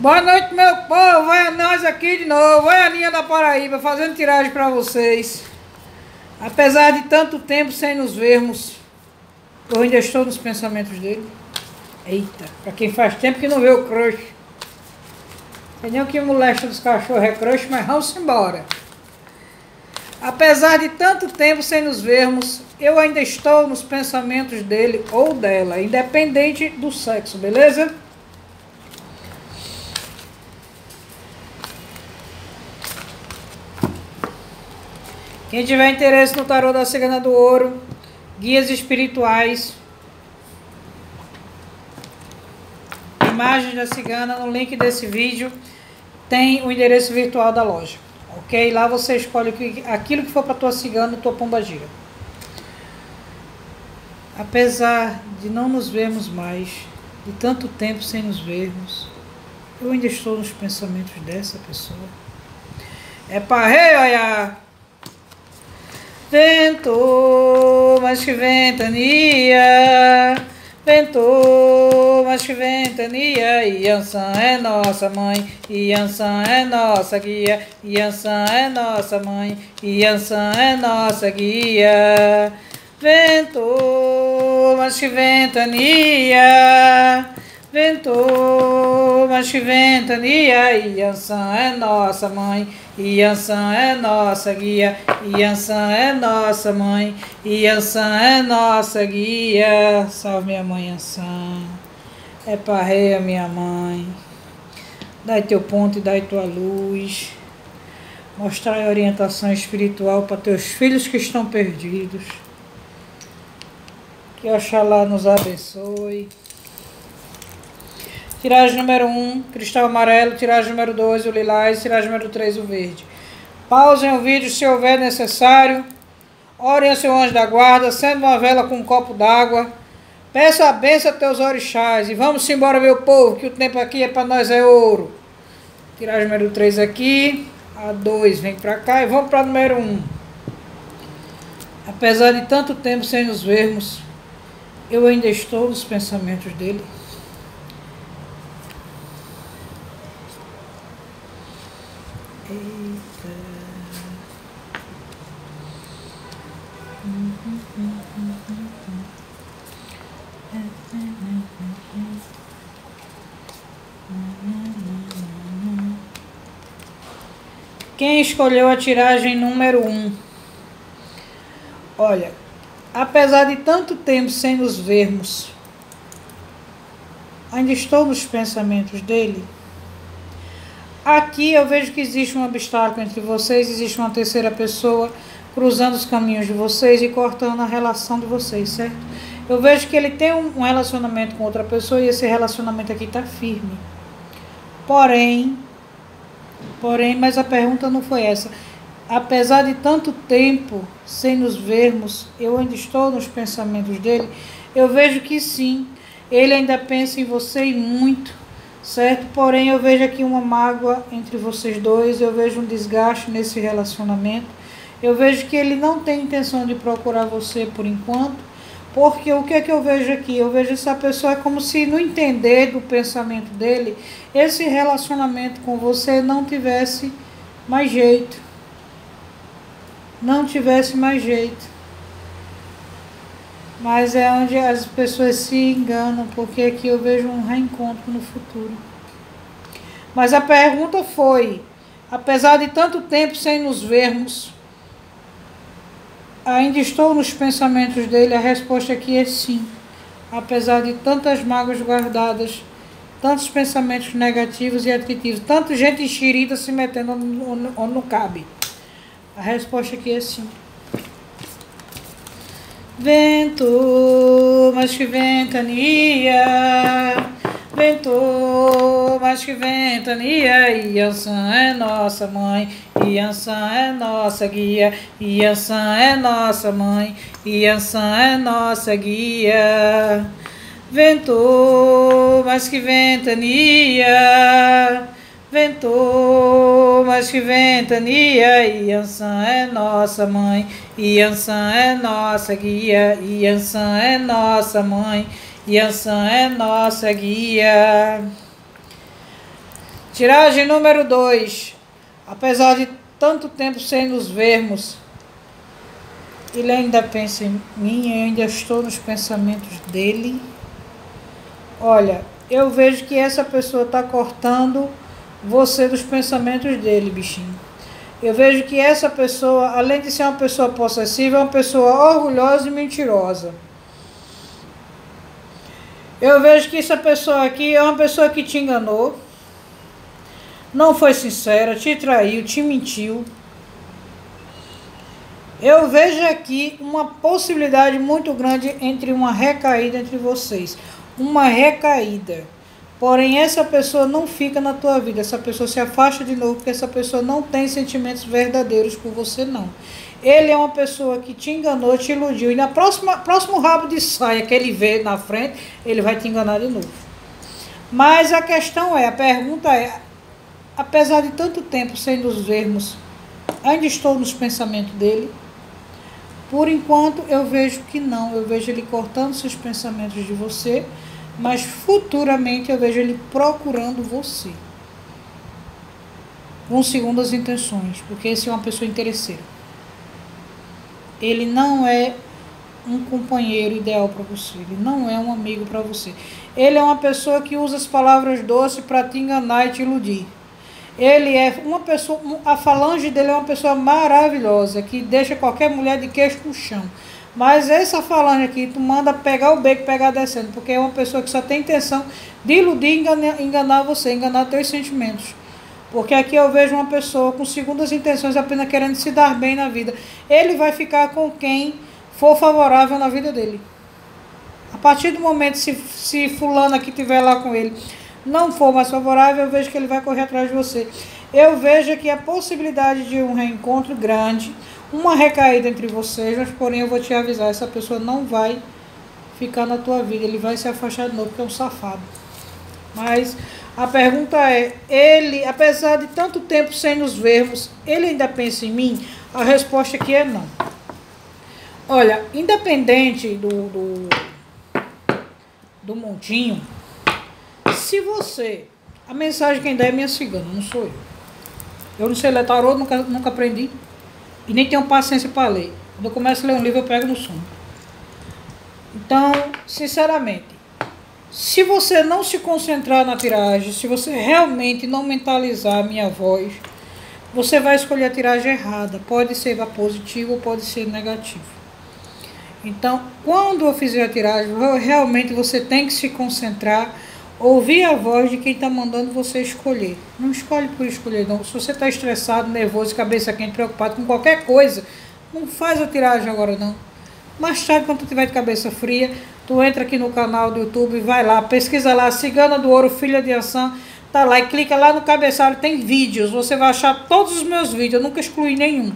Boa noite, meu povo. Vai nós aqui de novo. Vai a Aninha da Paraíba fazendo tiragem para vocês. Apesar de tanto tempo sem nos vermos, eu ainda estou nos pensamentos dele. Eita, para quem faz tempo que não vê o crush. Tem nem o que molesta dos cachorros é crush, mas vamos embora. Apesar de tanto tempo sem nos vermos, eu ainda estou nos pensamentos dele ou dela, independente do sexo, beleza? Quem tiver interesse no tarô da Cigana do Ouro, guias espirituais, imagens da cigana no link desse vídeo tem o endereço virtual da loja, ok? Lá você escolhe aquilo que for para tua cigana tua pomba gira. Apesar de não nos vermos mais, de tanto tempo sem nos vermos, eu ainda estou nos pensamentos dessa pessoa. É parreio, olha! Vento, mas que ventania, vento, mas que ventania, Yansan é nossa mãe, Yansan é nossa guia, Yansan é nossa mãe, Yansan é nossa guia. Vento, mas que ventania, Ventou, mas que ventania, Iansã é nossa mãe, Iansã é nossa guia, Iansã é nossa mãe, Iansã é nossa guia. Salve minha mãe Iansã, é parreia minha mãe, dai teu ponto e dai tua luz, mostrar a orientação espiritual para teus filhos que estão perdidos. Que Oxalá nos abençoe. Tiragem número 1, cristal amarelo. Tiragem número 2, o lilás. Tiragem número 3, o verde. Pausem o vídeo se houver necessário. Orem a seu anjo da guarda. Acenda uma vela com um copo d'água. Peça a benção a teus orixás. E vamos embora, meu povo, que o tempo aqui é para nós é ouro. Tiragem número 3 aqui. A 2 vem para cá. E vamos para número 1. Apesar de tanto tempo sem nos vermos, eu ainda estou nos pensamentos dele. Quem escolheu a tiragem número 1? Um? Olha, apesar de tanto tempo sem nos vermos, ainda estou nos pensamentos dele. Aqui eu vejo que existe um obstáculo entre vocês, existe uma terceira pessoa cruzando os caminhos de vocês e cortando a relação de vocês, certo? Eu vejo que ele tem um relacionamento com outra pessoa e esse relacionamento aqui está firme. Porém, Porém, mas a pergunta não foi essa. Apesar de tanto tempo sem nos vermos, eu ainda estou nos pensamentos dele. Eu vejo que sim, ele ainda pensa em você e muito, certo? Porém, eu vejo aqui uma mágoa entre vocês dois, eu vejo um desgaste nesse relacionamento. Eu vejo que ele não tem intenção de procurar você por enquanto, porque o que é que eu vejo aqui? Eu vejo essa pessoa como se no entender do pensamento dele, esse relacionamento com você não tivesse mais jeito. Não tivesse mais jeito. Mas é onde as pessoas se enganam, porque aqui eu vejo um reencontro no futuro. Mas a pergunta foi: apesar de tanto tempo sem nos vermos, Ainda estou nos pensamentos dele, a resposta aqui é sim. Apesar de tantas mágoas guardadas, tantos pensamentos negativos e atritivos, tanta gente enxerida se metendo onde não cabe. A resposta aqui é sim. Vento, mas que ventania Ventou, mas que ventania, Iansã é nossa mãe, Iansã é nossa guia, Iansã é nossa mãe, Iansã é nossa guia. Ventou, mas que ventania, ventou, mas que ventania, Iansã é nossa mãe, Iansã é nossa guia, Iansã é nossa mãe, Yansan é nossa guia. Tiragem número 2. Apesar de tanto tempo sem nos vermos, ele ainda pensa em mim, eu ainda estou nos pensamentos dele. Olha, eu vejo que essa pessoa está cortando você dos pensamentos dele, bichinho. Eu vejo que essa pessoa, além de ser uma pessoa possessiva, é uma pessoa orgulhosa e mentirosa. Eu vejo que essa pessoa aqui é uma pessoa que te enganou, não foi sincera, te traiu, te mentiu. Eu vejo aqui uma possibilidade muito grande entre uma recaída entre vocês. Uma recaída. Porém, essa pessoa não fica na tua vida. Essa pessoa se afasta de novo, porque essa pessoa não tem sentimentos verdadeiros por você, não. Ele é uma pessoa que te enganou, te iludiu. E na próxima próximo rabo de saia que ele vê na frente, ele vai te enganar de novo. Mas a questão é, a pergunta é, apesar de tanto tempo sem nos vermos, ainda estou nos pensamentos dele? Por enquanto eu vejo que não, eu vejo ele cortando seus pensamentos de você mas futuramente eu vejo ele procurando você. Com segundas intenções, porque esse é uma pessoa interesseira. Ele não é um companheiro ideal para você, ele não é um amigo para você. Ele é uma pessoa que usa as palavras doces para te enganar e te iludir. Ele é uma pessoa, a falange dele é uma pessoa maravilhosa, que deixa qualquer mulher de queixo no chão. Mas essa falando aqui, tu manda pegar o beco, pegar descendo, porque é uma pessoa que só tem intenção de iludir, enganar, enganar você, enganar teus sentimentos. Porque aqui eu vejo uma pessoa com segundas intenções apenas querendo se dar bem na vida. Ele vai ficar com quem for favorável na vida dele. A partir do momento, se, se fulano aqui estiver lá com ele, não for mais favorável, eu vejo que ele vai correr atrás de você. Eu vejo aqui a possibilidade de um reencontro grande, uma recaída entre vocês, mas porém eu vou te avisar, essa pessoa não vai ficar na tua vida, ele vai se afastar de novo, porque é um safado. Mas a pergunta é, ele, apesar de tanto tempo sem nos vermos, ele ainda pensa em mim? A resposta aqui é não. Olha, independente do, do, do montinho, se você. A mensagem quem dá é minha cigana, não sou eu. Eu não sei ler tarô, nunca, nunca aprendi. E nem tenho paciência para ler. Quando eu começo a ler um livro, eu pego no sono. Então, sinceramente, se você não se concentrar na tiragem, se você realmente não mentalizar a minha voz, você vai escolher a tiragem errada. Pode ser positivo ou pode ser negativo. Então, quando eu fizer a tiragem, realmente você tem que se concentrar Ouvir a voz de quem está mandando você escolher. Não escolhe por escolher, não. Se você está estressado, nervoso, cabeça quente, preocupado com qualquer coisa, não faz a tiragem agora, não. Mais tarde, quando tu tiver de cabeça fria, tu entra aqui no canal do YouTube, vai lá, pesquisa lá, Cigana do Ouro, Filha de Ação, tá lá e clica lá no cabeçalho, tem vídeos, você vai achar todos os meus vídeos, eu nunca excluí nenhum.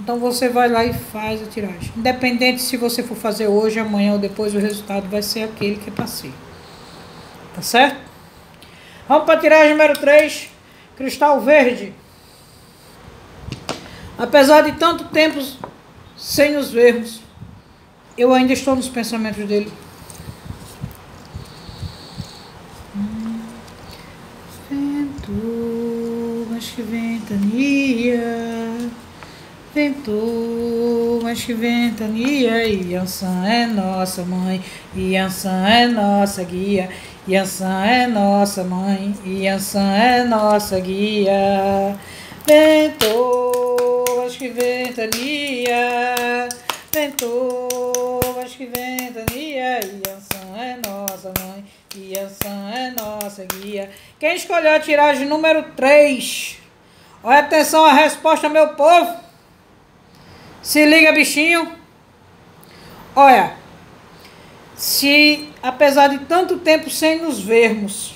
Então você vai lá e faz a tiragem. Independente se você for fazer hoje, amanhã ou depois, o resultado vai ser aquele que passei. Tá certo? Vamos para a tiragem número 3. Cristal verde. Apesar de tanto tempo sem nos vermos, eu ainda estou nos pensamentos dele. Vento, mas que ventania. Ventou, mas que ventania. Iansã é nossa mãe. Iansã é nossa guia. Yansan é nossa mãe, Yansan é nossa guia. Ventou, acho que ventania, ventou, acho que ventania. Yansan é nossa mãe, Yansan é nossa guia. Quem escolheu a tiragem número 3? Olha atenção a resposta, meu povo. Se liga, bichinho. Olha, se, apesar de tanto tempo sem nos vermos,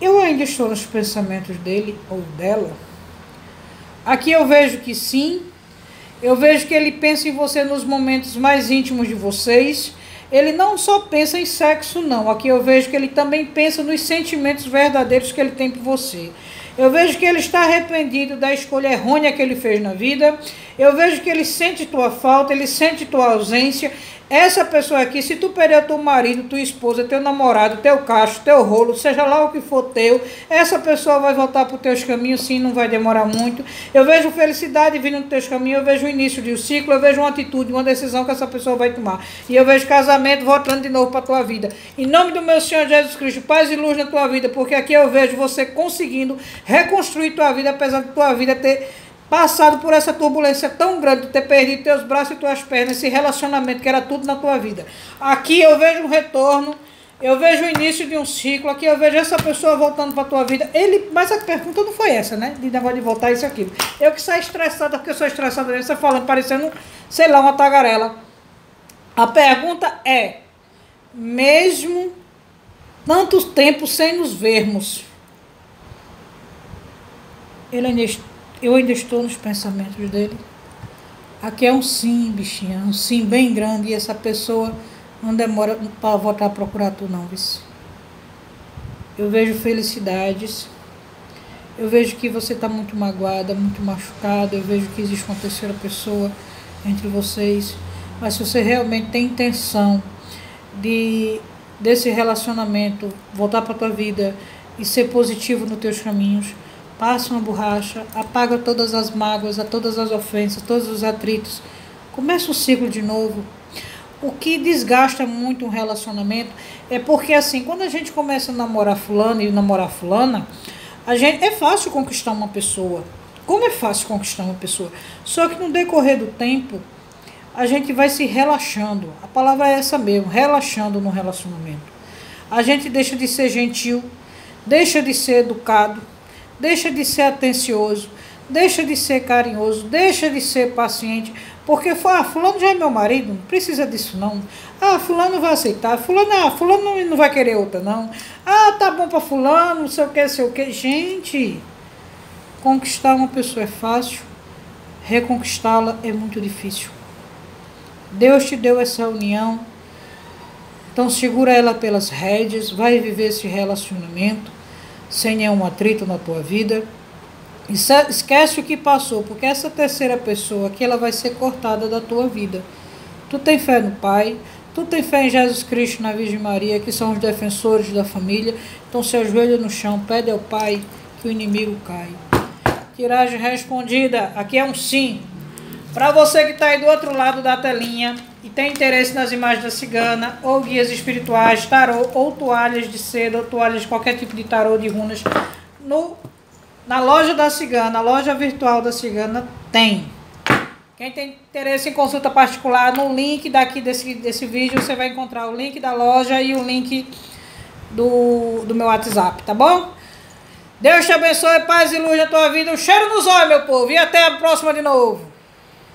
eu ainda estou nos pensamentos dele ou dela? Aqui eu vejo que sim. Eu vejo que ele pensa em você nos momentos mais íntimos de vocês. Ele não só pensa em sexo, não. Aqui eu vejo que ele também pensa nos sentimentos verdadeiros que ele tem por você. Eu vejo que ele está arrependido da escolha errônea que ele fez na vida. Eu vejo que ele sente tua falta, ele sente tua ausência. Essa pessoa aqui, se tu perder teu marido, tua esposa, teu namorado, teu cacho, teu rolo, seja lá o que for teu, essa pessoa vai voltar para os teus caminhos, sim, não vai demorar muito. Eu vejo felicidade vindo nos teus caminhos, eu vejo o início de um ciclo, eu vejo uma atitude, uma decisão que essa pessoa vai tomar. E eu vejo casamento voltando de novo para tua vida. Em nome do meu Senhor Jesus Cristo, paz e luz na tua vida, porque aqui eu vejo você conseguindo reconstruir tua vida, apesar de tua vida ter passado por essa turbulência tão grande, ter perdido teus braços e tuas pernas, esse relacionamento que era tudo na tua vida. Aqui eu vejo um retorno, eu vejo o início de um ciclo, aqui eu vejo essa pessoa voltando para tua vida. Ele, mas a pergunta não foi essa, né? De negócio de voltar isso aqui. Eu que saio estressada, porque eu sou estressada, você falando, parecendo, sei lá, uma tagarela. A pergunta é, mesmo tanto tempo sem nos vermos, ele ainda eu ainda estou nos pensamentos dele. Aqui é um sim, bichinha, um sim bem grande e essa pessoa não demora para voltar a procurar tu não, vice. Eu vejo felicidades. Eu vejo que você está muito magoada, muito machucada. Eu vejo que existe uma terceira pessoa entre vocês. Mas se você realmente tem intenção de desse relacionamento voltar para tua vida e ser positivo nos teus caminhos, passa uma borracha, apaga todas as mágoas, todas as ofensas, todos os atritos. Começa o ciclo de novo. O que desgasta muito um relacionamento é porque assim, quando a gente começa a namorar fulano e namorar fulana, a gente é fácil conquistar uma pessoa. Como é fácil conquistar uma pessoa? Só que no decorrer do tempo, a gente vai se relaxando. A palavra é essa mesmo, relaxando no relacionamento. A gente deixa de ser gentil, deixa de ser educado, deixa de ser atencioso, deixa de ser carinhoso, deixa de ser paciente, porque ah, fulano já é meu marido, não precisa disso não. Ah, fulano vai aceitar, fulano, ah, fulano não, vai querer outra não. Ah, tá bom para fulano, não sei o que, sei o que. Gente, conquistar uma pessoa é fácil, reconquistá-la é muito difícil. Deus te deu essa união, então segura ela pelas rédeas, vai viver esse relacionamento sem nenhum atrito na tua vida. Esquece o que passou, porque essa terceira pessoa aqui ela vai ser cortada da tua vida. Tu tem fé no Pai, tu tem fé em Jesus Cristo, na Virgem Maria, que são os defensores da família. Então se ajoelha no chão, pede ao Pai que o inimigo cai. Tiragem respondida, aqui é um sim. Para você que está aí do outro lado da telinha, e tem interesse nas imagens da cigana, ou guias espirituais, tarô, ou toalhas de seda, ou toalhas de qualquer tipo de tarô de runas, no, na loja da cigana, a loja virtual da cigana, tem. Quem tem interesse em consulta particular, no link daqui desse, desse vídeo, você vai encontrar o link da loja e o link do, do meu WhatsApp, tá bom? Deus te abençoe, paz e luz na tua vida. Um cheiro nos olhos, meu povo. E até a próxima de novo.